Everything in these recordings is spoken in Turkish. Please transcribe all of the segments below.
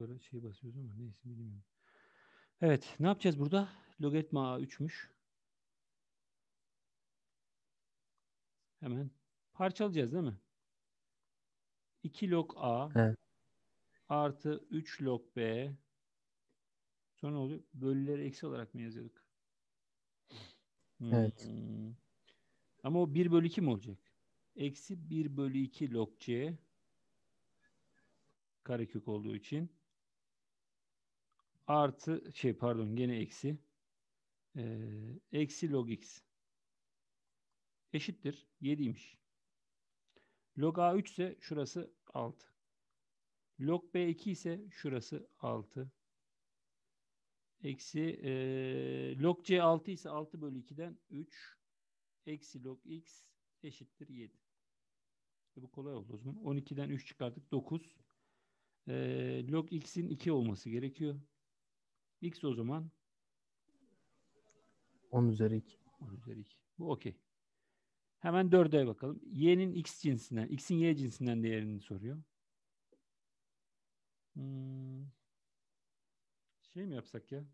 Böyle şey basıyoruz ama neyse bilmiyorum. Evet ne yapacağız burada? Logaritma A 3'müş. Hemen parçalayacağız değil mi? 2 log A Evet. artı 3 log B sonra ne oluyor? Bölüleri eksi olarak mı yazıyorduk? Evet. Hmm. Ama o 1 bölü 2 mi olacak? Eksi 1 bölü 2 log C karekök olduğu için artı şey pardon gene eksi Ee, eksi log x eşittir 7'ymiş. Log A 3 ise şurası 6. Log B 2 ise şurası 6. Eksi e, log C 6 ise 6 bölü 2'den 3. Eksi log x eşittir 7. E, bu kolay oldu o zaman. 12'den 3 çıkardık 9. E, log x'in 2 olması gerekiyor. X o zaman 10 üzeri 2. 10 üzeri 2. Bu okey. Hemen 4'e bakalım. Y'nin x cinsinden, x'in y cinsinden değerini soruyor. Hmm. Şey mi yapsak ya?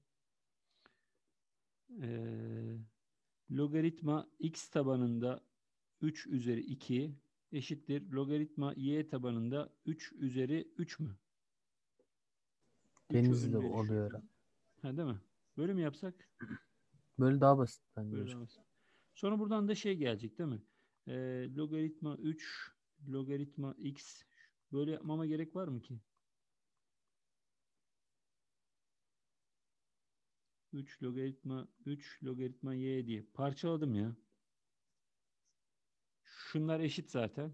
Ee, logaritma x tabanında 3 üzeri 2 eşittir. Logaritma y tabanında 3 üzeri 3 mü? Denizli oluyor. Ha, değil mi? Böyle mi yapsak? Böyle daha basit bence Böyle hocam. olmaz. Sonra buradan da şey gelecek değil mi? Ee, logaritma 3 logaritma x böyle yapmama gerek var mı ki? 3 logaritma 3 logaritma y diye parçaladım ya. Şunlar eşit zaten.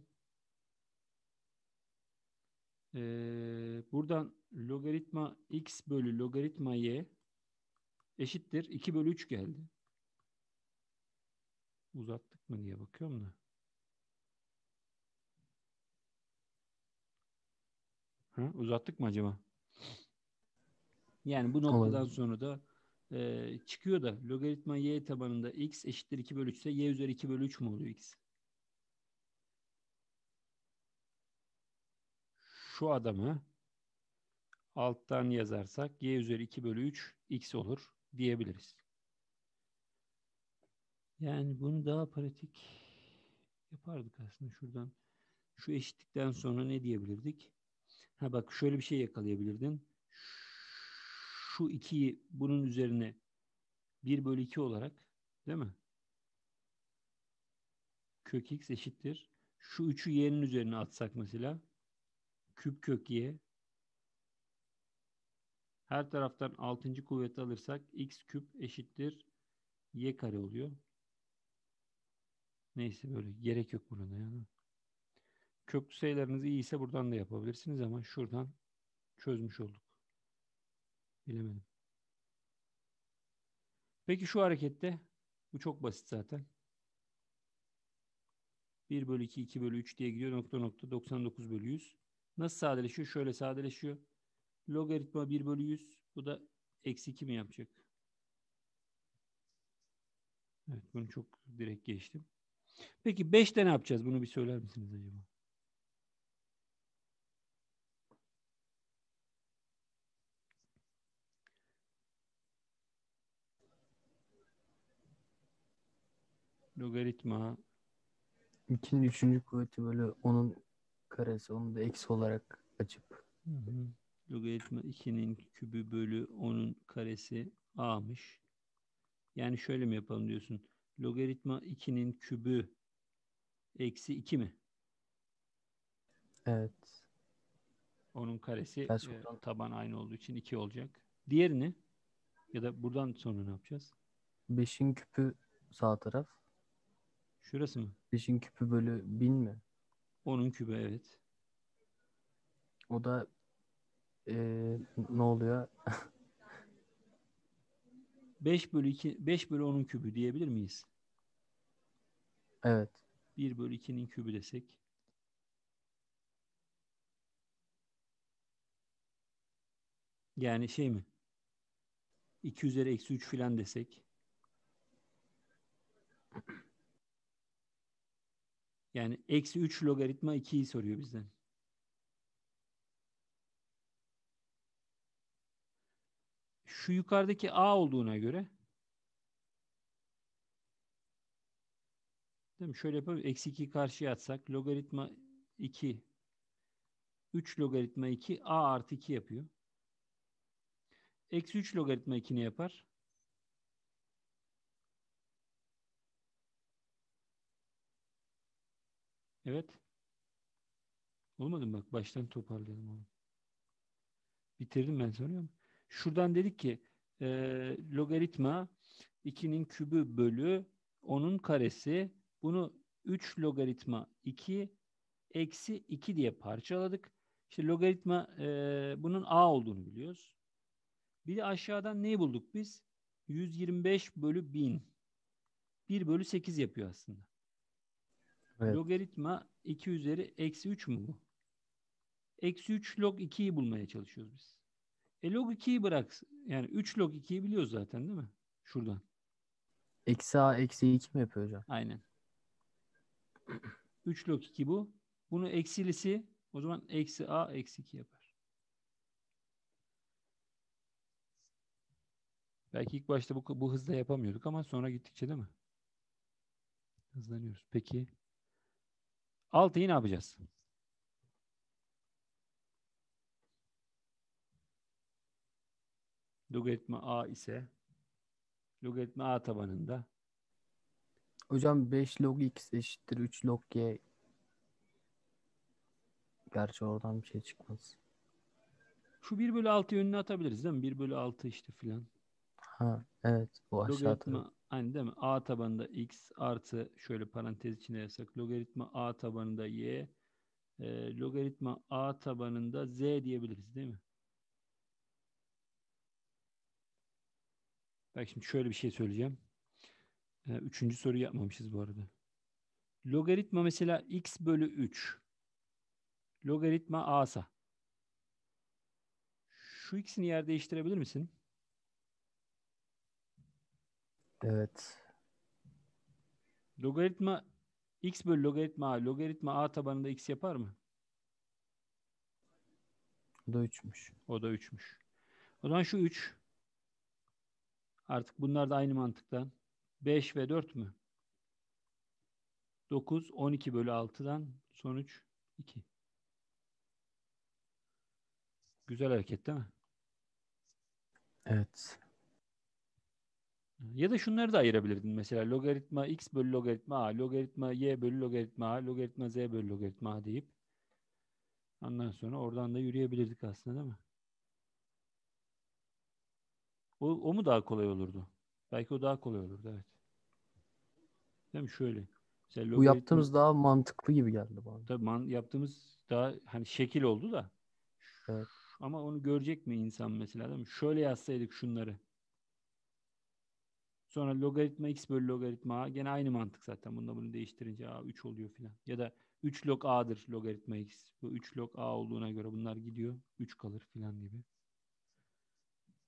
Ee, buradan logaritma x bölü logaritma y eşittir 2 bölü 3 geldi. Uzattık mı diye bakıyorum da. Ha, uzattık mı acaba? Yani bu noktadan Olabilir. sonra da e, çıkıyor da logaritma y tabanında x eşittir 2 bölü 3 ise y üzeri 2 bölü 3 mü oluyor x? Şu adamı alttan yazarsak y üzeri 2 bölü 3 x olur diyebiliriz. Yani bunu daha pratik yapardık aslında şuradan. Şu eşitlikten sonra ne diyebilirdik? Ha bak şöyle bir şey yakalayabilirdin. Şu 2'yi bunun üzerine 1 bölü 2 olarak değil mi? Kök x eşittir. Şu 3'ü y'nin üzerine atsak mesela küp kök y her taraftan 6. kuvveti alırsak x küp eşittir y kare oluyor. Neyse böyle gerek yok burada yani. Köklü sayılarınız iyi buradan da yapabilirsiniz ama şuradan çözmüş olduk. Bilemedim. Peki şu harekette bu çok basit zaten. 1 bölü 2, 2 bölü 3 diye gidiyor. Nokta nokta 99 bölü 100. Nasıl sadeleşiyor? Şöyle sadeleşiyor. Logaritma 1 bölü 100. Bu da eksi 2 mi yapacak? Evet bunu çok direkt geçtim. Peki 5'te ne yapacağız? Bunu bir söyler misiniz acaba? Logaritma 2'nin 3. kuvveti böyle onun karesi. Onu da eksi olarak açıp. Hı hı. Logaritma 2'nin kübü bölü 10'un karesi a'mış. Yani şöyle mi yapalım diyorsun? Logaritma 2'nin kübü eksi 2 mi? Evet. Onun karesi e, taban aynı olduğu için 2 olacak. Diğerini ya da buradan sonra ne yapacağız? 5'in küpü sağ taraf. Şurası mı? 5'in küpü bölü 1000 mi? Onun kübü evet. O da eee, ne oluyor? 5 bölü 2 5 bölü 10'un kübü diyebilir miyiz? Evet. 1 bölü 2'nin kübü desek. Yani şey mi? 2 üzeri eksi 3 filan desek. Yani eksi 3 logaritma 2'yi soruyor bizden. Şu yukarıdaki a olduğuna göre değil mi? Şöyle yapalım. Eksi 2'yi karşıya atsak logaritma 2 3 logaritma 2 a artı 2 yapıyor. Eksi 3 logaritma 2 ne yapar? Evet. Olmadı mı? Bak baştan toparlayalım onu. Bitirdim ben soruyorum. Şuradan dedik ki e, logaritma 2'nin kübü bölü 10'un karesi. Bunu 3 logaritma 2 eksi 2 diye parçaladık. İşte logaritma e, bunun a olduğunu biliyoruz. Bir de aşağıdan neyi bulduk biz? 125 bölü 1000. 1 bölü 8 yapıyor aslında. Evet. Logaritma 2 üzeri eksi 3 mü bu? Eksi 3 log 2'yi bulmaya çalışıyoruz biz. E log 2'yi bırak. Yani 3 log 2'yi biliyoruz zaten değil mi? Şuradan. Eksi a eksi 2 mi yapıyor hocam? Aynen. 3 log 2 bu. Bunu eksilisi o zaman eksi a eksi 2 yapar. Belki ilk başta bu, bu hızla yapamıyorduk ama sonra gittikçe değil mi? Hızlanıyoruz. Peki. 6'yı ne yapacağız? Logaritma a ise logaritma a tabanında Hocam 5 log x eşittir 3 log y. Gerçi oradan bir şey çıkmaz. şu 1 bölü 6'yı önüne atabiliriz değil mi? 1 bölü 6 işte filan. Ha evet bu aşağı. Logaritma aynı değil mi? A tabanında x artı şöyle parantez içinde yazsak logaritma a tabanında y e, logaritma a tabanında z diyebiliriz değil mi? Bak şimdi şöyle bir şey söyleyeceğim. E, üçüncü soru yapmamışız bu arada. Logaritma mesela x bölü 3. Logaritma a'sa. Şu ikisini yer değiştirebilir misin? Evet. Logaritma x bölü logaritma a, logaritma a tabanında x yapar mı? Bu da 3'müş. O da 3'müş. O zaman şu 3 artık bunlar da aynı mantıktan 5 ve 4 mü? 9, 12 bölü 6'dan sonuç 2. Güzel hareket değil mi? Evet. Ya da şunları da ayırabilirdin. Mesela logaritma x bölü logaritma a, logaritma y bölü logaritma a, logaritma z bölü logaritma a deyip ondan sonra oradan da yürüyebilirdik aslında değil mi? O, o mu daha kolay olurdu? Belki o daha kolay olurdu evet. Değil mi? Şöyle. Mesela Bu yaptığımız daha mantıklı gibi geldi bana. Tabii man- yaptığımız daha hani şekil oldu da. Evet. Ama onu görecek mi insan mesela değil mi? Şöyle yazsaydık şunları. Sonra logaritma x bölü logaritma a gene aynı mantık zaten. Bunda bunu değiştirince a 3 oluyor filan. Ya da 3 log a'dır logaritma x. Bu 3 log a olduğuna göre bunlar gidiyor. 3 kalır filan gibi.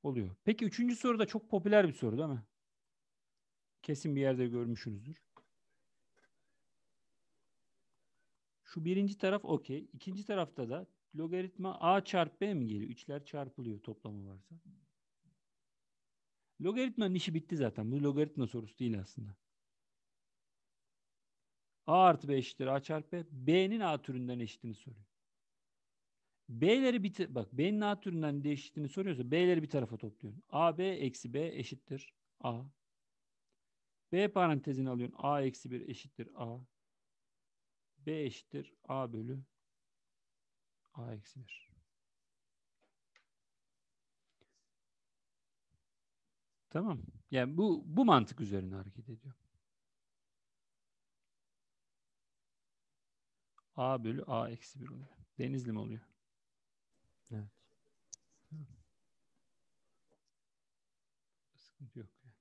Oluyor. Peki üçüncü soru da çok popüler bir soru değil mi? Kesin bir yerde görmüşsünüzdür. Şu birinci taraf okey. İkinci tarafta da logaritma a çarpı b mi geliyor? İçler çarpılıyor toplamı varsa. Logaritmanın işi bitti zaten. Bu logaritma sorusu değil aslında. a artı b eşittir a çarpı b. b'nin a türünden eşitini soruyor. B'leri bir bak B'nin A türünden de eşitini soruyorsa B'leri bir tarafa topluyorsun. AB eksi B eşittir A. B parantezini alıyorsun. A eksi 1 eşittir A. B eşittir A bölü A eksi 1. Tamam. Yani bu bu mantık üzerine hareket ediyor. A bölü A eksi 1 oluyor. Denizli mi oluyor? Evet. Sıkıntı yok. yani.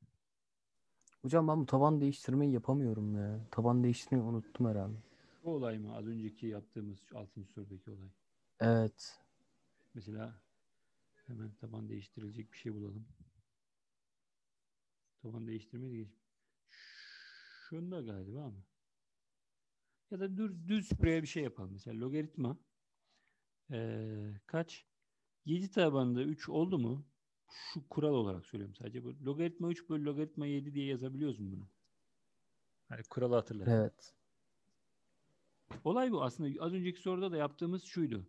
Hocam ben bu taban değiştirmeyi yapamıyorum ya. Taban değiştirmeyi unuttum herhalde. Bu olay mı? Az önceki yaptığımız 6. sorudaki olay. Evet. Mesela hemen taban değiştirilecek bir şey bulalım. Taban değiştirmeyi de geç. Şunda galiba mı? Ya da düz, düz buraya bir şey yapalım. Mesela logaritma eee, kaç? 7 tabanında 3 oldu mu? şu kural olarak söylüyorum sadece. Bu logaritma 3 bölü logaritma 7 diye yazabiliyoruz mu bunu? Hani kuralı hatırla. Evet. Olay bu aslında. Az önceki soruda da yaptığımız şuydu.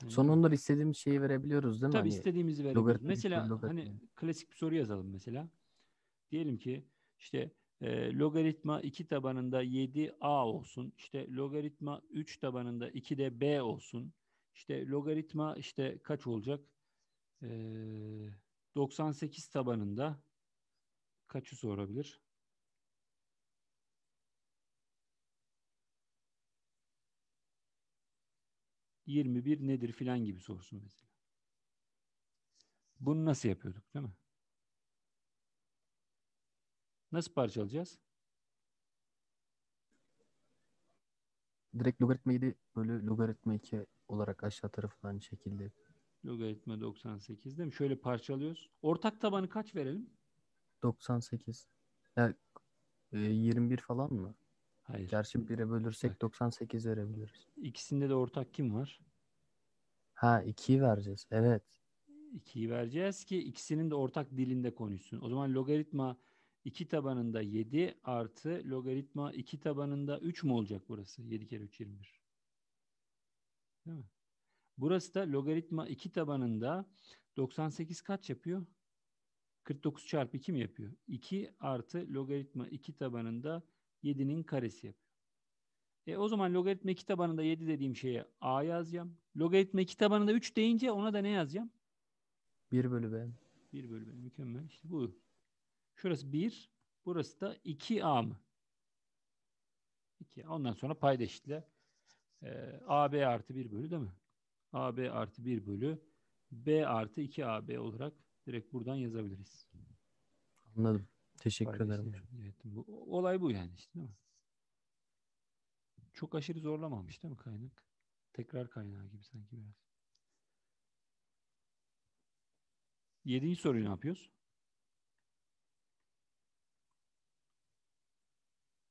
Hani- Sonunda istediğimiz şeyi verebiliyoruz değil mi? Tabii Hani istediğimizi üç Mesela hani klasik bir soru yazalım mesela. Diyelim ki işte e, logaritma 2 tabanında 7a olsun. İşte logaritma 3 tabanında 2'de b olsun. İşte logaritma işte kaç olacak? E, 98 tabanında kaçı sorabilir? ...21 nedir filan gibi sorsun mesela. Bunu nasıl yapıyorduk değil mi? Nasıl parçalayacağız? direkt logaritma 7 bölü logaritma 2 olarak aşağı tarafı aynı şekilde. Logaritma 98 değil mi? Şöyle parçalıyoruz. Ortak tabanı kaç verelim? 98. Yani, e, 21 falan mı? Hayır. Gerçi 1'e bölürsek Bak. 98 verebiliriz. İkisinde de ortak kim var? Ha 2'yi vereceğiz. Evet. 2'yi vereceğiz ki ikisinin de ortak dilinde konuşsun. O zaman logaritma 2 tabanında 7 artı logaritma 2 tabanında 3 mü olacak burası? 7 kere 3 21. Değil mi? Burası da logaritma 2 tabanında 98 kaç yapıyor? 49 çarpı 2 mi yapıyor? 2 artı logaritma 2 tabanında 7'nin karesi yapıyor. E o zaman logaritma 2 tabanında 7 dediğim şeye a yazacağım. Logaritma 2 tabanında 3 deyince ona da ne yazacağım? 1 bölü b. 1 bölü 1 mükemmel. İşte bu. Şurası 1. Burası da 2a mı? 2. Ondan sonra payda eşitle. Ee, AB artı 1 bölü değil mi? AB artı 1 bölü B artı 2AB olarak direkt buradan yazabiliriz. Anladım. Teşekkür ederim. Evet, bu, olay bu yani işte değil mi? Çok aşırı zorlamamış değil mi kaynak? Tekrar kaynağı gibi sanki biraz. Yedinci soruyu ne yapıyoruz?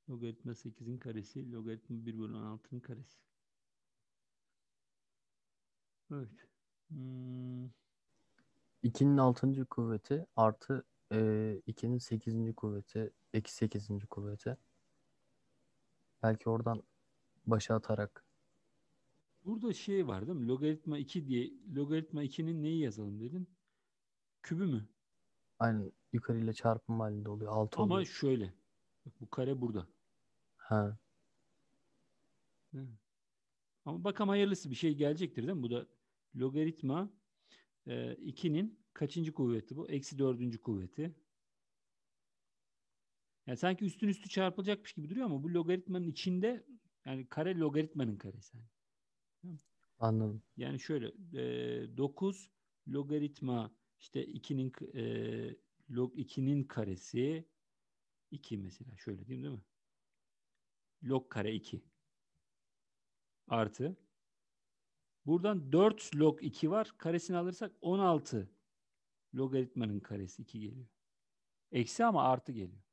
Logaritma 8'in karesi, logaritma 1 bölü 16'nın karesi. Evet. Hmm, 2'nin 6. kuvveti artı e, 2'nin 8. kuvveti eksi 8. kuvveti. Belki oradan başa atarak Burada şey var değil mi? Logaritma 2 diye, logaritma 2'nin neyi yazalım dedin? Kübü mü? aynı yukarıyla çarpım halinde oluyor. 6 Ama oluyor. şöyle. Bu kare burada. Ha? Ama bakalım hayırlısı bir şey gelecektir değil mi? Bu da logaritma 2'nin kaçıncı kuvveti bu? Eksi dördüncü kuvveti. Yani sanki üstün üstü çarpılacakmış gibi duruyor ama bu logaritmanın içinde yani kare logaritmanın karesi. Yani, anladım. yani şöyle 9 logaritma işte 2'nin k- e, log 2'nin karesi 2 mesela şöyle diyeyim değil mi? Log kare 2 artı buradan 4 log 2 var. Karesini alırsak 16 logaritmanın karesi 2 geliyor. Eksi ama artı geliyor.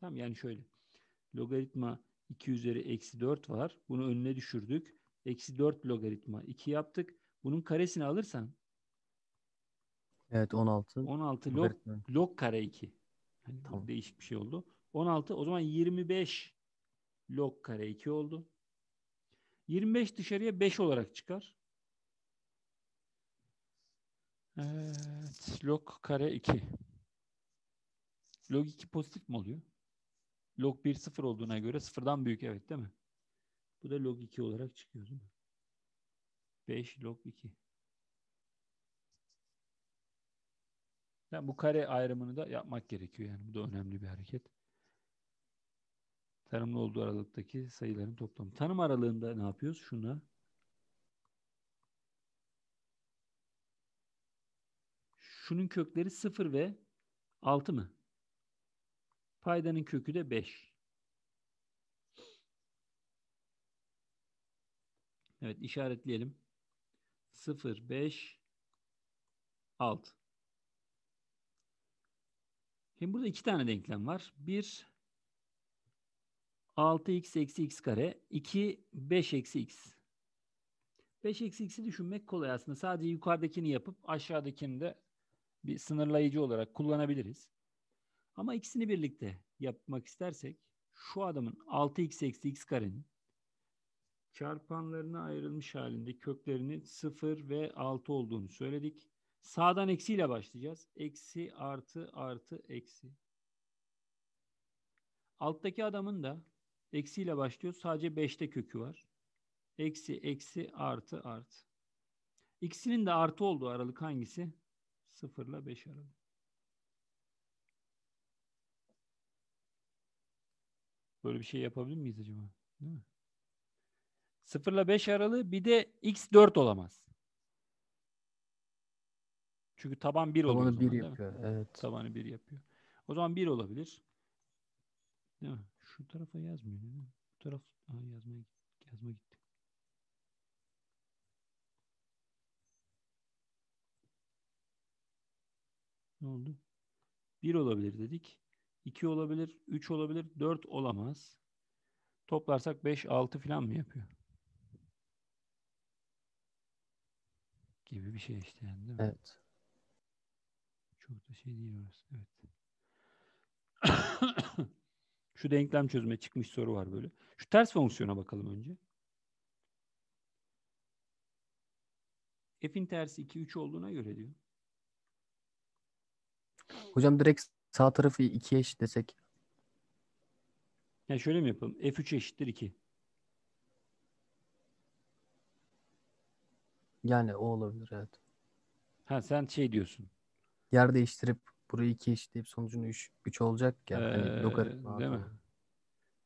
Tamam yani şöyle. Logaritma 2 üzeri eksi 4 var. Bunu önüne düşürdük. Eksi 4 logaritma 2 yaptık. Bunun karesini alırsan Evet 16. 16 log, log kare 2. Hani bu Tamam. değişik bir şey oldu. 16 o zaman 25 log kare 2 oldu. 25 dışarıya 5 olarak çıkar. Evet. Log kare 2. Log 2 pozitif mi oluyor? Log 1 sıfır olduğuna göre sıfırdan büyük evet değil mi? Bu da log 2 olarak çıkıyor değil mi? 5 log 2. Yani bu kare ayrımını da yapmak gerekiyor yani. Bu da önemli bir hareket. Tanımlı olduğu aralıktaki sayıların toplamı. Tanım aralığında ne yapıyoruz? Şuna. Şunun kökleri 0 ve 6 mı? Paydanın kökü de 5. Evet işaretleyelim. 0, 5, 6. Şimdi burada iki tane denklem var. Bir 6x eksi x kare. 2 5 eksi x. 5 eksi x'i düşünmek kolay aslında. Sadece yukarıdakini yapıp aşağıdakini de bir sınırlayıcı olarak kullanabiliriz. Ama ikisini birlikte yapmak istersek şu adamın 6x eksi x karenin çarpanlarına ayrılmış halinde köklerinin 0 ve 6 olduğunu söyledik. Sağdan eksiyle başlayacağız. Eksi artı artı eksi. Alttaki adamın da eksiyle başlıyor. Sadece 5'te kökü var. Eksi eksi artı artı. İkisinin de artı olduğu aralık hangisi? 0 ile 5 aralık. Böyle bir şey yapabilir miyiz acaba? Değil mi? 0 ile 5 aralığı bir de x 4 olamaz. Çünkü taban 1 oluyor. Tabanı zaman, 1 değil mi? yapıyor. Evet. Tabanı 1 yapıyor. O zaman 1 olabilir. Değil mi? Şu tarafa yazmıyor. Değil mi? Bu taraf Aa, yazmaya yazma gitti. Ne oldu? 1 olabilir dedik. 2 olabilir, 3 olabilir, 4 olamaz. Toplarsak 5, 6 falan mı yapıyor? Gibi bir şey işte yani değil mi? Evet. Çok da şey değil orası. Evet. Şu denklem çözüme çıkmış soru var böyle. Şu ters fonksiyona bakalım önce. F'in tersi 2, 3 olduğuna göre diyor. Hocam direkt sağ tarafı 2'ye eşitlesek. Yani şöyle mi yapalım? F3 eşittir 2. Yani o olabilir evet. Ha sen şey diyorsun. Yer değiştirip burayı 2 eşitleyip sonucunu 3 3 olacak ya. Hani Ee, logaritma değil mi?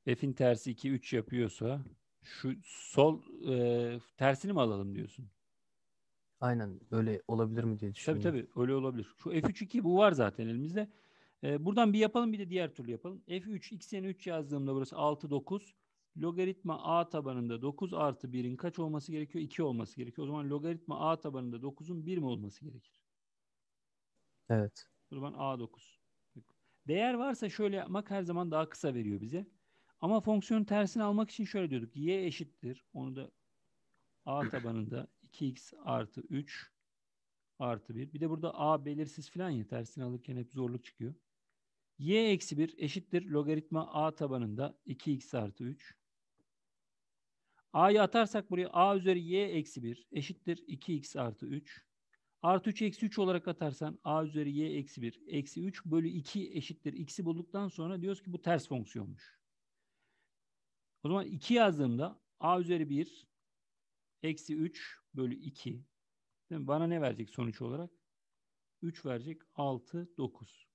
F'in tersi 2, 3 yapıyorsa şu sol e, tersini mi alalım diyorsun? Aynen öyle olabilir mi diye Tabii düşündüm. tabii öyle olabilir. Şu F3 2 bu var zaten elimizde. Ee, buradan bir yapalım bir de diğer türlü yapalım. F3 x'e 3 yazdığımda burası 6 9. Logaritma a tabanında 9 artı 1'in kaç olması gerekiyor? 2 olması gerekiyor. O zaman logaritma a tabanında 9'un 1 mi olması gerekir? Evet. Zaman a9. Değer varsa şöyle yapmak her zaman daha kısa veriyor bize. Ama fonksiyonun tersini almak için şöyle diyorduk. y eşittir. Onu da a tabanında 2x artı 3 artı 1. Bir de burada a belirsiz falan ya tersini alırken hep zorluk çıkıyor. y eksi 1 eşittir logaritma a tabanında 2x artı 3. a'yı atarsak buraya a üzeri y eksi 1 eşittir 2x artı 3. Artı 3 eksi 3 olarak atarsan a üzeri y eksi 1 eksi 3 bölü 2 eşittir x'i bulduktan sonra diyoruz ki bu ters fonksiyonmuş. O zaman 2 yazdığımda a üzeri 1 eksi 3 bölü 2 değil mi? bana ne verecek sonuç olarak? 3 verecek 6 9.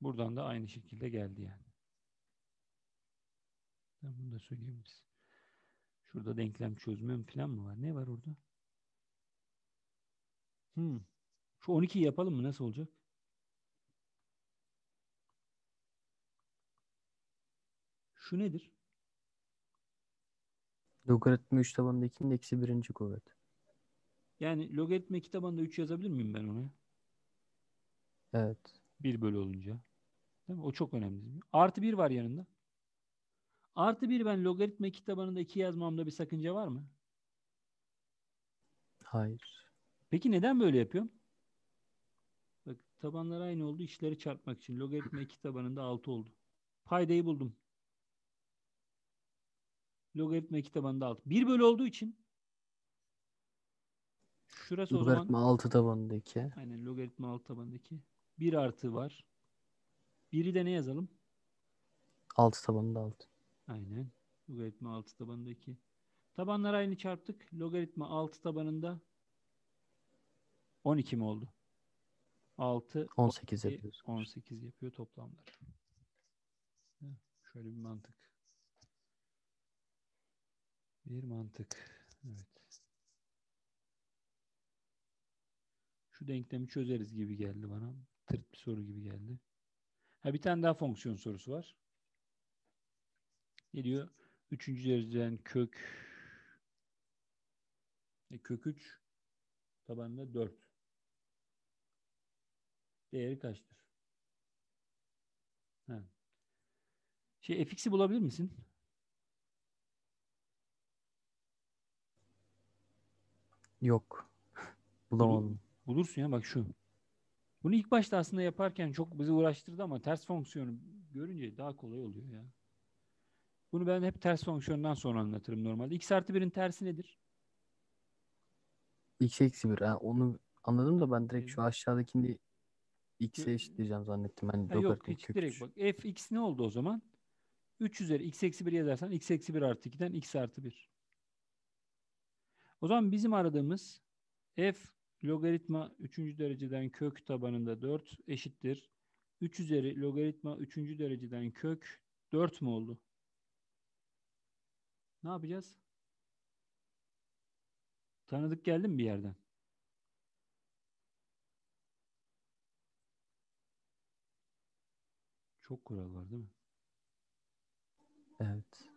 Buradan da aynı şekilde geldi yani. Ben bunu da söyleyebiliriz. Şurada denklem çözme falan mı var? Ne var orada? Hmm. Şu 12'yi yapalım mı? Nasıl olacak? Şu nedir? Logaritma 3 tabanında 2'nin eksi birinci kuvvet. Yani logaritma iki tabanında 3 yazabilir miyim ben ona? Evet. 1 bölü olunca. Değil mi? O çok önemli. Artı 1 var yanında. Artı 1 ben logaritma iki tabanında 2 yazmamda bir sakınca var mı? Hayır. Peki neden böyle yapıyorum? Bak tabanlar aynı oldu. işleri çarpmak için. Logaritma 2 tabanında 6 oldu. Paydayı buldum. Logaritma 2 tabanında 6. 1 bölü olduğu için şurası o zaman Logaritma 6 tabanında 2. aynen logaritma 6 tabanında 2. 1 artı var. 1'i de ne yazalım? 6 tabanında 6. Aynen. Logaritma 6 tabanında 2. Tabanlar aynı çarptık. Logaritma 6 tabanında 12 mi oldu? 6 18 12, yapıyoruz. 18 yapıyor toplamlar. Heh, Şöyle bir mantık. Bir mantık. Evet. Şu denklemi çözeriz gibi geldi bana. Tırt bir soru gibi geldi. Ha bir tane daha fonksiyon sorusu var. Ne diyor? Üçüncü dereceden kök e, kök 3 tabanında 4. Değeri kaçtır? Ha. Şey fx'i bulabilir misin? Yok. Bulamadım. Bulursun ya bak şu. Bunu ilk başta aslında yaparken çok bizi uğraştırdı ama ters fonksiyonu görünce daha kolay oluyor ya. Bunu ben hep ters fonksiyondan sonra anlatırım normalde. X artı 1'in tersi nedir? X eksi 1. Ha, onu anladım da ben direkt şu aşağıdakini x'e Yok. eşitleyeceğim zannettim. Ben Ha, yok hiç kök direkt bak. f x ne oldu o zaman? 3 üzeri x eksi 1 yazarsan x eksi 1 artı 2'den x artı 1. O zaman bizim aradığımız f logaritma 3. dereceden kök tabanında 4 eşittir. 3 üzeri logaritma 3. dereceden kök 4 mu oldu? Ne yapacağız? Tanıdık geldi mi bir yerden? Çok kural var değil mi? Evet.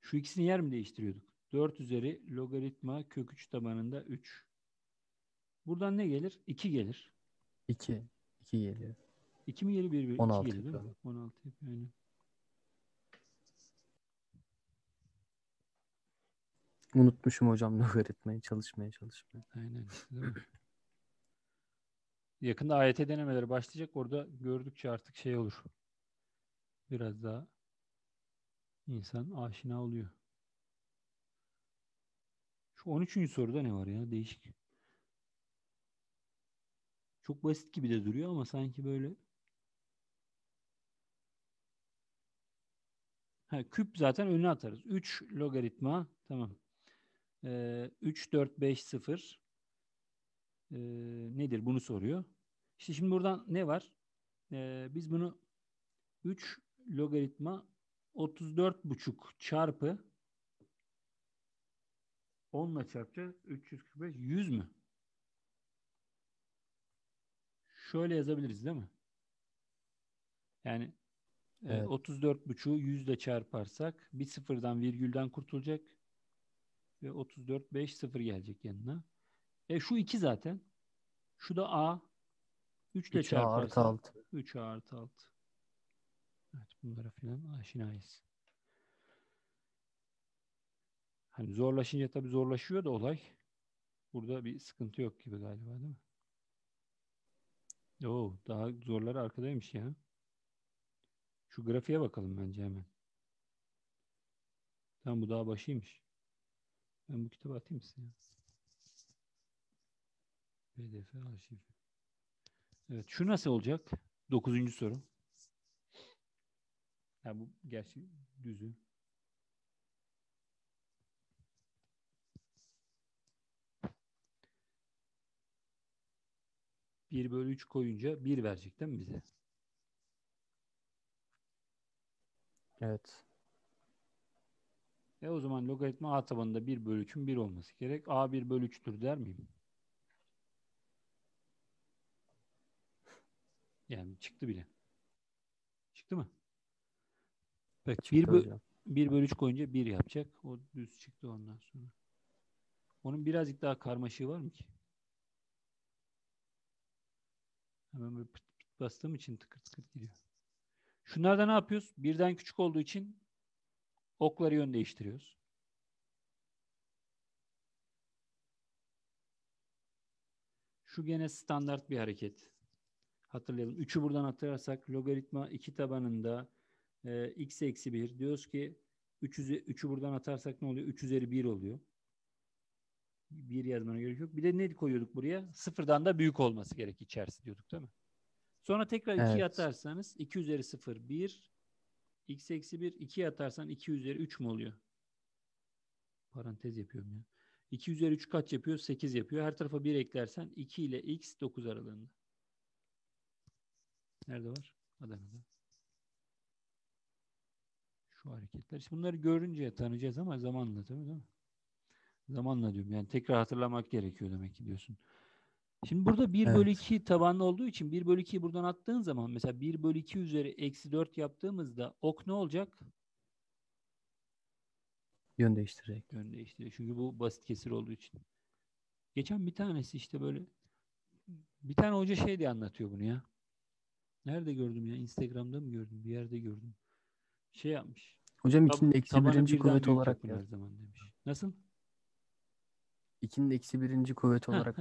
Şu ikisini yer mi değiştiriyorduk? 4 üzeri logaritma kök 3 tabanında 3. Buradan ne gelir? 2 gelir. 2. 2 geliyor. 2 mi gelir? 1 1. 16 2 gelir değil mi? yapıyor. 16 yapıyor aynen. Unutmuşum hocam logaritmayı çalışmaya çalışmaya. Aynen. Yakında AYT denemeleri başlayacak. Orada gördükçe artık şey olur. Biraz daha insan aşina oluyor. Şu 13. soruda ne var ya? Değişik. Çok basit gibi de duruyor ama sanki böyle Ha, küp zaten önüne atarız. 3 logaritma tamam. Ee, 3, 4, 5, 0 Ee, nedir? Bunu soruyor. İşte şimdi buradan ne var? Ee, biz bunu 3 logaritma 34 buçuk çarpı 10 ile çarpacağız. 345 100 mü? Şöyle yazabiliriz değil mi? Yani e, Evet. 34 buçuğu 100 ile çarparsak bir sıfırdan virgülden kurtulacak ve 34 5 sıfır gelecek yanına. E şu 2 zaten. Şu da A. 3 ile 3 artı çarparsak 6. 3 artı 6. Evet bunlara filan aşinayız. Hani zorlaşınca tabii zorlaşıyor da olay. Burada bir sıkıntı yok gibi galiba değil mi? Oo, daha zorları arkadaymış ya. Şu grafiğe bakalım bence hemen. Tamam bu daha başıymış. Ben bu kitabı atayım size. PDF arşiv. Evet şu nasıl olacak? Dokuzuncu soru. Ha bu gerçi düzü. Bir bölü üç koyunca bir verecek değil mi bize? Evet. E o zaman logaritma a tabanında 1 bölü 3'ün 1 olması gerek. a 1 bölü 3'tür der miyim? Yani çıktı bile. Çıktı mı? 1, Çıktı hocam. 1 bölü 3 koyunca 1 yapacak. O düz çıktı ondan sonra. Onun birazcık daha karmaşığı var mı ki? Hemen böyle pıt pıt bastığım için tıkır tıkır giriyor. Şunlarda ne yapıyoruz? Birden küçük olduğu için okları yön değiştiriyoruz. Şu gene standart bir hareket. Hatırlayalım. 3'ü buradan hatırlarsak logaritma 2 tabanında e, x eksi 1. Diyoruz ki 3'ü 3'ü buradan atarsak ne oluyor? 3 üzeri 1 oluyor. 1 yazmana gerek yok. Bir de ne koyuyorduk buraya? Sıfırdan da büyük olması gerek içerisi diyorduk değil mi? Sonra tekrar 2'ye Evet. atarsanız 2 üzeri 0 1 x eksi 1 2'ye atarsan 2 üzeri 3 mü oluyor? Parantez yapıyorum ya. 2 üzeri 3 kaç yapıyor? 8 yapıyor. Her tarafa 1 eklersen 2 ile x 9 aralığında. Nerede var? Adana'da. Şu hareketler. İşte bunları görünce tanıyacağız ama zamanla tabii değil mi? Zamanla diyorum. Yani tekrar hatırlamak gerekiyor demek ki diyorsun. Şimdi burada 1 bölü Evet. 2 tabanlı olduğu için 1 bölü 2'yi buradan attığın zaman mesela 1 bölü 2 üzeri eksi 4 yaptığımızda ok ne olacak? Yön değiştirecek. Yön değiştiriyor. Çünkü bu basit kesir olduğu için. Geçen bir tanesi işte böyle bir tane hoca şey diye anlatıyor bunu ya. Nerede gördüm ya? Instagram'da mı gördüm? Bir yerde gördüm. Şey yapmış. Hocam Tab- 2'nin eksi birinci büyük olarak yaz. zaman demiş. Nasıl? 2'nin eksi birinci kuvveti Heh, olarak.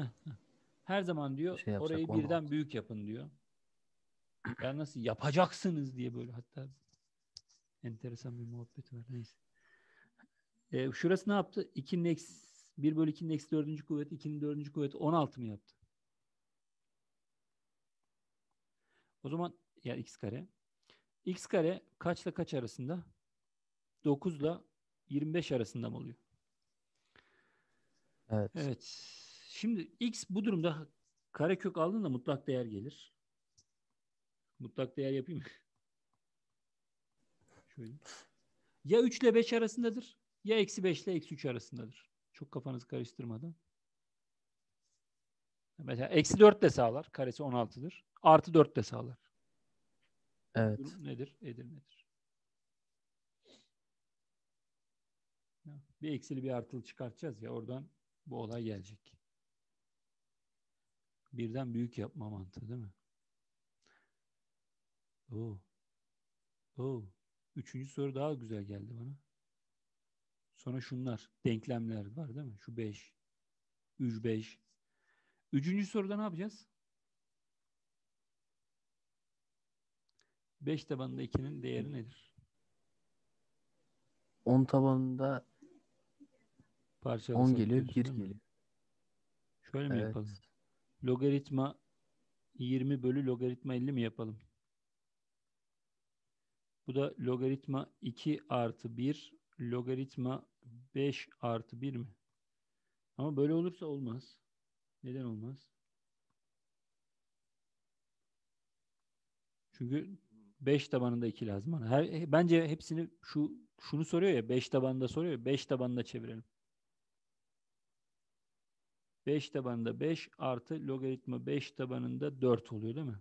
Her zaman diyor şey yapsak, orayı 16. birden büyük yapın diyor. Ya nasıl yapacaksınız diye böyle hatta enteresan bir muhabbet var. Neyse. E, şurası ne yaptı? 2'nin eksi 1 bölü 2'nin eksi 4. kuvveti 2'nin 4. kuvveti 16 mı yaptı? O zaman ya x kare. X kare kaçla kaç arasında? 9 ile 25 arasında mı oluyor? evet. Evet. Şimdi x bu durumda karekök aldığında mutlak değer gelir. Mutlak değer yapayım mı? Şöyle. Ya 3 ile 5 arasındadır ya eksi 5 ile eksi 3 arasındadır. Çok kafanızı karıştırmadan. Mesela eksi 4 de sağlar. Karesi 16'dır. Artı 4 de sağlar. Evet. Durum nedir? Edir nedir? Ya, Bir eksili bir artılı çıkartacağız ya oradan bu olay gelecek. Birden büyük yapma mantığı değil mi? Oo. Oo. Üçüncü soru daha güzel geldi bana. Sonra şunlar. Denklemler var değil mi? Şu 5. 3, 5. Üçüncü soruda ne yapacağız? 5 tabanında 2'nin değeri nedir? 10 tabanında 10 Parçalasak geliyor, diyorsun 1 değil mi? geliyor. Şöyle mi Evet. yapalım? Logaritma 20 bölü logaritma 50 mi yapalım? Bu da logaritma 2 artı 1 logaritma 5 artı 1 mi? Ama böyle olursa olmaz. Neden olmaz? Çünkü 5 tabanında 2 lazım bana. Her, bence hepsini şu şunu soruyor ya 5 tabanında soruyor ya 5 tabanında çevirelim. 5 tabanında 5 artı logaritma 5 tabanında 4 oluyor değil mi?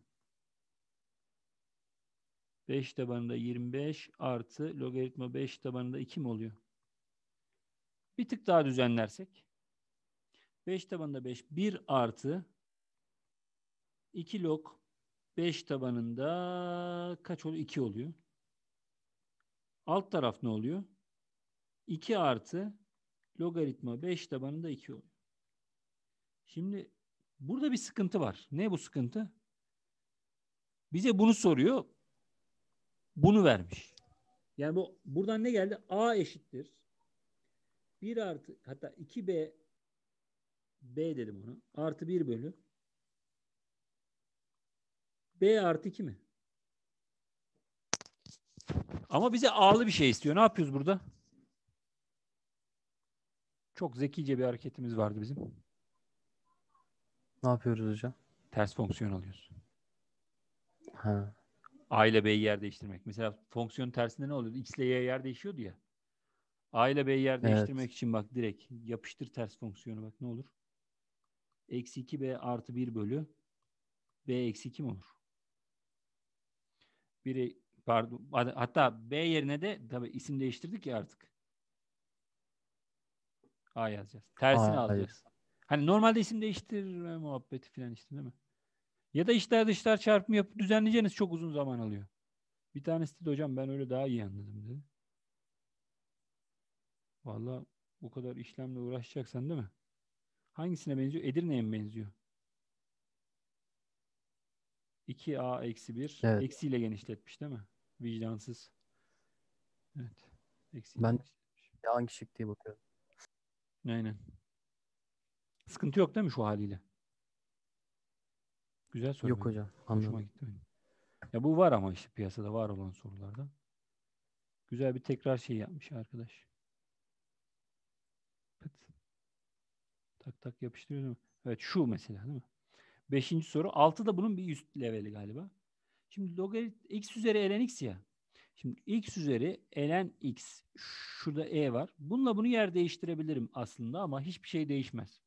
5 tabanında 25 artı logaritma 5 tabanında 2 mi oluyor? Bir tık daha düzenlersek 5 tabanında 5 1 artı 2 log 5 tabanında kaç oluyor? 2 oluyor. Alt taraf ne oluyor? 2 artı logaritma 5 tabanında 2 oluyor. Şimdi burada bir sıkıntı var. Ne bu sıkıntı? Bize bunu soruyor. Bunu vermiş. Yani bu buradan ne geldi? A eşittir. 1 artı hatta 2B B dedim ona. Artı 1 bölü. B artı 2 mi? Ama bize A'lı bir şey istiyor. Ne yapıyoruz burada? Çok zekice bir hareketimiz vardı bizim. Ne yapıyoruz hocam? Ters fonksiyon alıyoruz. Ha. A ile B'yi yer değiştirmek. Mesela fonksiyon tersinde ne oluyordu? X ile Y yer değişiyordu ya. A ile B'yi yer Evet. değiştirmek için bak direkt yapıştır ters fonksiyonu bak ne olur? Eksi 2B artı 1 bölü B eksi 2 mi olur? Biri pardon hat- hatta B yerine de tabii isim değiştirdik ya artık. A yazacağız. Tersini A, alacağız. Hani normalde isim değiştirme muhabbeti falan işte değil mi? Ya da içler dışlar çarpımı yapıp düzenleyeceğiniz çok uzun zaman alıyor. Bir tanesi dedi hocam ben öyle daha iyi anladım dedi. Vallahi bu kadar işlemle uğraşacaksan değil mi? Hangisine benziyor? Edirne'ye mi benziyor? 2a eksi 1 Evet. eksiyle genişletmiş değil mi? Vicdansız. Evet. Eksiyle Ben- hangi şık diye bakıyorum. Aynen. Sıkıntı yok değil mi şu haliyle? Güzel soru. Yok bence. hocam. Hoşuma Anladım. gitti benim. Ya bu var ama işte piyasada var olan sorularda. Güzel bir tekrar şey yapmış arkadaş. Pıt. Tak tak yapıştırıyor değil mi? Evet şu mesela değil mi? Beşinci soru. Altı da bunun bir üst leveli galiba. Şimdi logarit x üzeri ln x ya. Şimdi x üzeri ln x. Şurada e var. Bununla bunu yer değiştirebilirim aslında ama hiçbir şey değişmez.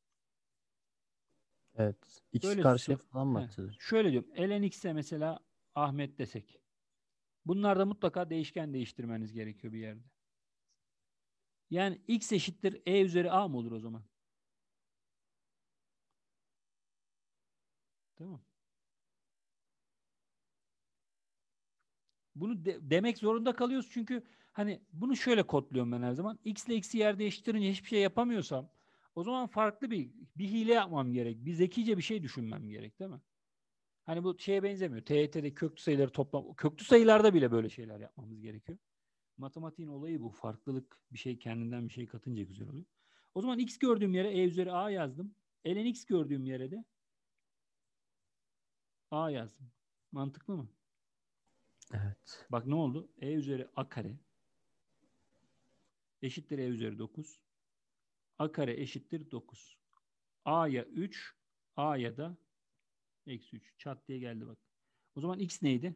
Evet. İkisi Böyle karşıya falan mı hocam? Şöyle diyorum. ln x'e mesela Ahmet desek. Bunlarda mutlaka değişken değiştirmeniz gerekiyor bir yerde. Yani x eşittir e üzeri a mı olur o zaman? Tamam. Bunu de- demek zorunda kalıyoruz çünkü hani bunu şöyle kodluyorum ben her zaman. X ile x'i yer değiştirince hiçbir şey yapamıyorsam O zaman farklı bir bir hile yapmam gerek. Bir zekice bir şey düşünmem gerek değil mi? Hani bu şeye benzemiyor. TYT'de köklü sayıları toplam köklü sayılarda bile böyle şeyler yapmamız gerekiyor. Matematiğin olayı bu. Farklılık bir şey kendinden bir şey katınca güzel oluyor. O zaman x gördüğüm yere e üzeri a yazdım. ln x gördüğüm yere de a yazdım. Mantıklı mı? Evet. Bak ne oldu? e üzeri a kare eşittir e üzeri 9. a kare eşittir 9. a'ya 3, a'ya da eksi 3. Çat diye geldi bak. O zaman x neydi?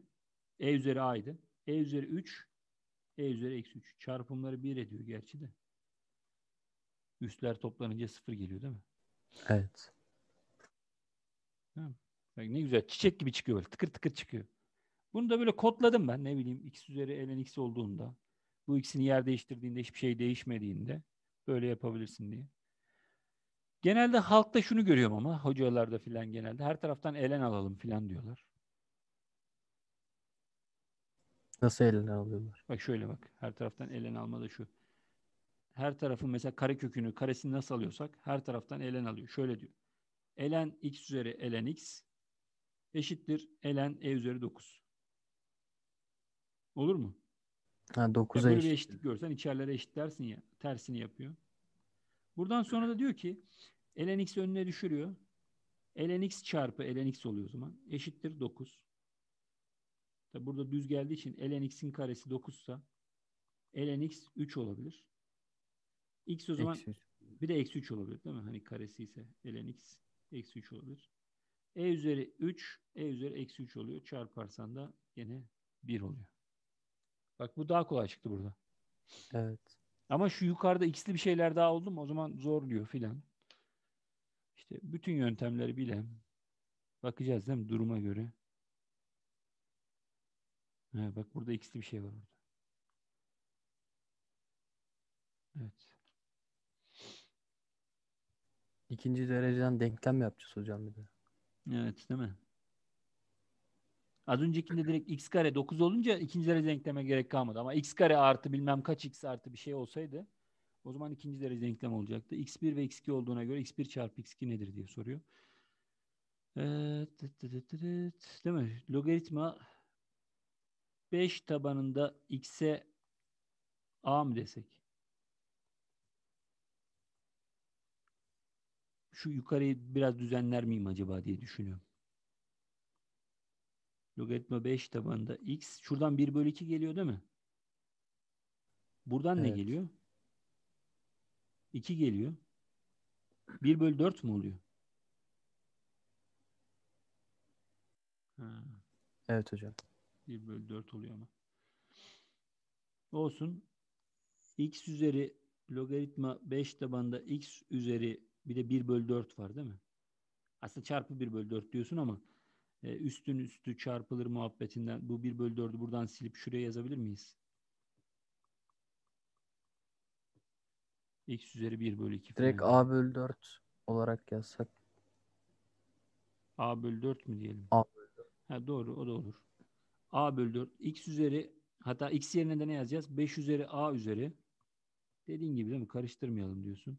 e üzeri a'ydı. e üzeri 3, e üzeri eksi 3. Çarpımları 1 ediyor gerçi de. Üstler toplanınca 0 geliyor değil mi? Evet. Bak ne güzel. Çiçek gibi çıkıyor böyle. Tıkır tıkır çıkıyor. Bunu da böyle kodladım ben. Ne bileyim x üzeri ln x olduğunda. Bu ikisini yer değiştirdiğinde hiçbir şey değişmediğinde böyle yapabilirsin diye. Genelde halkta şunu görüyorum ama hocalarda filan genelde her taraftan elen alalım filan diyorlar. Nasıl eline alıyorlar? Bak şöyle bak. Her taraftan elen alma da şu. Her tarafın mesela kare kökünü karesini nasıl alıyorsak her taraftan elen alıyor. Şöyle diyor. Elen x üzeri ln x eşittir ln e üzeri 9. Olur mu? Ha Ya 9'a böyle bir eşit. eşitlik görsen içerlere eşitlersin ya. Tersini yapıyor. Buradan sonra da diyor ki ln x önüne düşürüyor. ln x çarpı ln x oluyor o zaman. Eşittir 9. Tabi burada düz geldiği için ln x'in karesi 9 ise ln x 3 olabilir. x o zaman Eksi bir de eksi 3 olabilir değil mi? Hani karesi ise ln x eksi 3 olabilir. E üzeri 3 e üzeri eksi 3 oluyor. Çarparsan da gene 1 oluyor. Bak bu daha kolay çıktı burada. Evet. Ama şu yukarıda x'li bir şeyler daha oldu mu o zaman zorluyor filan. İşte bütün yöntemleri bilen bakacağız değil mi duruma göre. Ha, bak burada x'li bir şey var orada. Evet. İkinci dereceden denklem yapacağız hocam bir de? Evet değil mi? Az öncekinde direkt x kare 9 olunca ikinci derece denkleme gerek kalmadı. Ama x kare artı bilmem kaç x artı bir şey olsaydı o zaman ikinci derece denklem olacaktı. x1 ve x2 olduğuna göre x1 çarpı x2 nedir diye soruyor. Tıt. değil mi? Logaritma 5 tabanında x'e a mı desek? Şu yukarıyı biraz düzenler miyim acaba diye düşünüyorum. Logaritma 5 tabanında x. Şuradan 1 bölü 2 geliyor değil mi? Buradan ne Evet. geliyor? 2 geliyor. 1 bölü 4 mü oluyor? Ha, Evet hocam. 1 bölü 4 oluyor ama. Olsun. x üzeri logaritma 5 tabanında x üzeri bir de 1 bölü 4 var değil mi? Aslında çarpı 1 bölü 4 diyorsun ama e, üstün üstü çarpılır muhabbetinden bu 1 bölü 4'ü buradan silip şuraya yazabilir miyiz? x üzeri 1 bölü 2 Direkt falan. a bölü 4 olarak yazsak. a bölü 4 mü diyelim? A Ha, doğru o da olur. a bölü 4 x üzeri hatta x yerine de ne yazacağız? 5 üzeri a üzeri dediğin gibi değil mi? Karıştırmayalım diyorsun.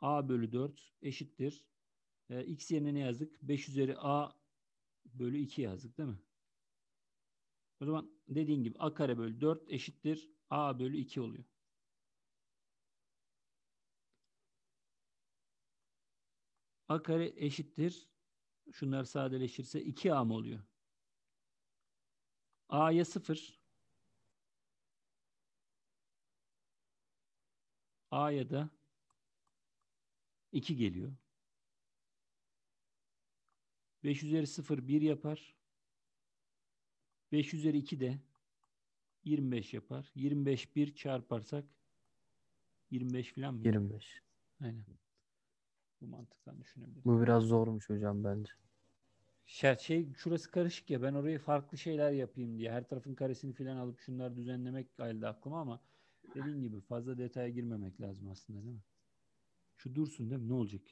A bölü 4 eşittir. E, x yerine ne yazdık? 5 üzeri a bölü 2 yazdık değil mi? O zaman dediğin gibi a kare bölü 4 eşittir a bölü 2 oluyor. a kare eşittir. Şunlar sadeleşirse 2a mı oluyor? a'ya 0 a'ya da 2 geliyor. 5 üzeri 0 1 yapar. 5 üzeri 2 de 25 yapar. 25 1 çarparsak 25 falan mı? 25. Aynen. Bu mantıktan düşünebiliriz. Bu biraz zormuş hocam bence. Şey, şey şurası karışık ya ben orayı farklı şeyler yapayım diye her tarafın karesini falan alıp şunları düzenlemek geldi aklıma ama dediğin gibi fazla detaya girmemek lazım aslında değil mi? Şu dursun değil mi? Ne olacak?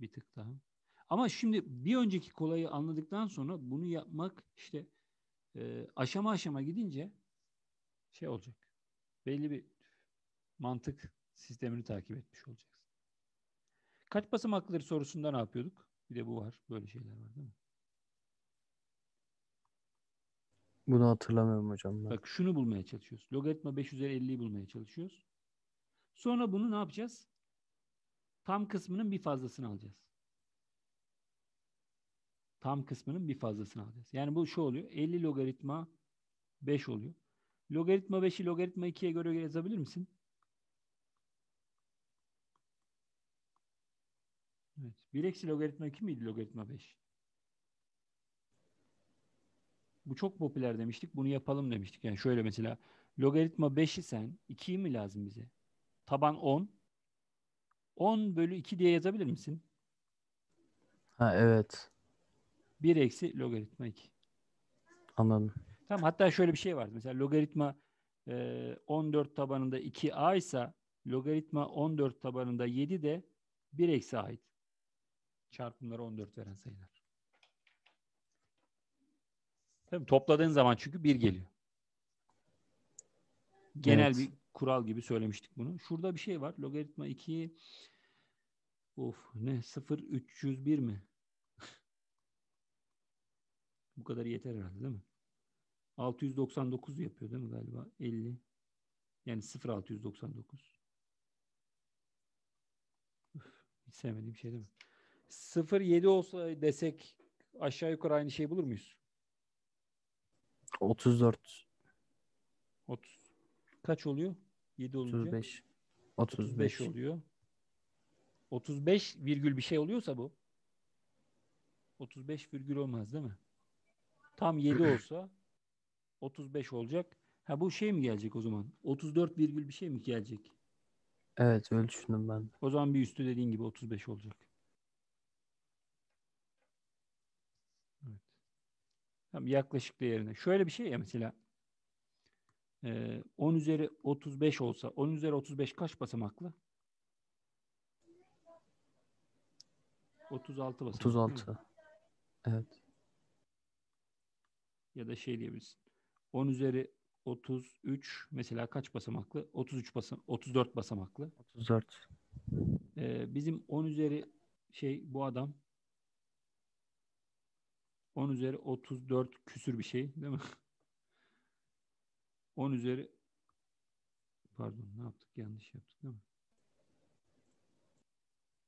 Bir tık daha. Ama şimdi bir önceki kolayı anladıktan sonra bunu yapmak işte e, aşama aşama gidince şey olacak. Belli bir mantık sistemini takip etmiş olacaksın. Kaç basamakları sorusunda ne yapıyorduk? Bir de bu var. Böyle şeyler var değil mi? Bunu hatırlamıyorum hocam ben. Bak şunu bulmaya çalışıyoruz. Logaritma 5 üzeri 50'yi bulmaya çalışıyoruz. Sonra bunu ne yapacağız? Tam kısmının bir fazlasını alacağız. Tam kısmının bir fazlasını alacağız. Yani bu şu oluyor. 50 logaritma 5 oluyor. Logaritma 5'i logaritma 2'ye göre yazabilir misin? Evet. 1 eksi logaritma 2 miydi logaritma 5? Bu çok popüler demiştik. Bunu yapalım demiştik. Yani şöyle mesela logaritma 5'i sen 2'yi mi lazım bize? Taban 10. 10 bölü 2 diye yazabilir misin? Ha evet. 1 eksi logaritma 2. Anladım. Tamam hatta şöyle bir şey var. Mesela logaritma e, 14 tabanında 2a ise logaritma 14 tabanında 7 de 1 eksi a'ydı. Çarpımları 14 veren sayılar. Tabii topladığın zaman çünkü 1 geliyor. Genel Evet. bir kural gibi söylemiştik bunu. Şurada bir şey var. Logaritma 2'yi of ne 0 301 mi? Bu kadar yeter herhalde değil mi? 699 yapıyor değil mi galiba? 50. Yani 0 699. Üf, hiç sevmediğim şey değil mi? 0 7 olsa desek aşağı yukarı aynı şeyi bulur muyuz? 34, 30. Kaç oluyor? 7 olunca. 35, 35 35. oluyor. 35 virgül bir şey oluyorsa bu 35 virgül olmaz değil mi? Tam 7 olsa 35 olacak. Ha bu şey mi gelecek o zaman? 34 virgül bir şey mi gelecek? Evet öyle düşündüm ben. O zaman bir üstü dediğin gibi 35 olacak. Evet. Tamam, yaklaşık değerine. Şöyle bir şey ya mesela e, 10 üzeri 35 olsa 10 üzeri 35 kaç basamaklı? 36 basamaklı. değil mi? 36. Evet. Ya da şey diyebilirsin. 10 üzeri 33 mesela kaç basamaklı? 33 basam 34 basamaklı. 34. Ee, bizim 10 üzeri şey bu adam 10 üzeri 34 küsür bir şey değil mi? 10 üzeri pardon ne yaptık yanlış yaptık değil mi?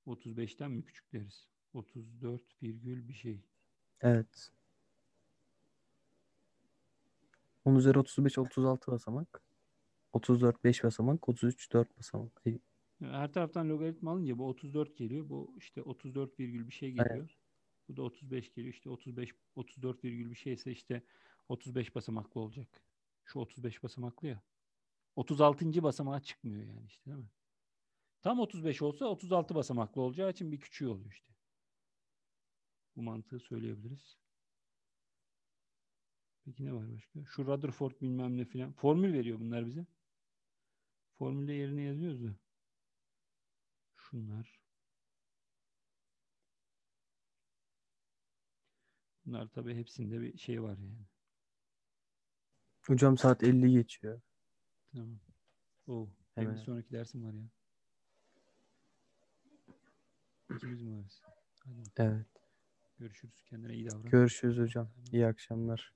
35'ten mi küçük deriz? 34 virgül bir şey. Evet. 10 üzeri 35 36 basamak. 34 5 basamak. 33 4 basamak. Her taraftan logaritma alınca bu 34 geliyor. Bu işte 34 virgül bir şey geliyor. Bu da 35 geliyor. İşte 35 34 virgül bir şeyse işte 35 basamaklı olacak. Şu 35 basamaklı ya. 36. basamağa çıkmıyor yani işte değil mi? Tam 35 olsa 36 basamaklı olacağı için bir küçüğü oluyor işte. Bu mantığı söyleyebiliriz. Peki ne var başka? Şu Rutherford bilmem ne filan. Formül veriyor bunlar bize. Formülde yerine yazıyoruz da. Şunlar. Bunlar tabii hepsinde bir şey var yani. Hocam saat 50 geçiyor. Tamam. Oo, benim Hemen. sonraki dersim var ya. İkimiz mi varız? Hadi. Evet. Görüşürüz. Kendine iyi davran. Görüşürüz hocam. İyi akşamlar.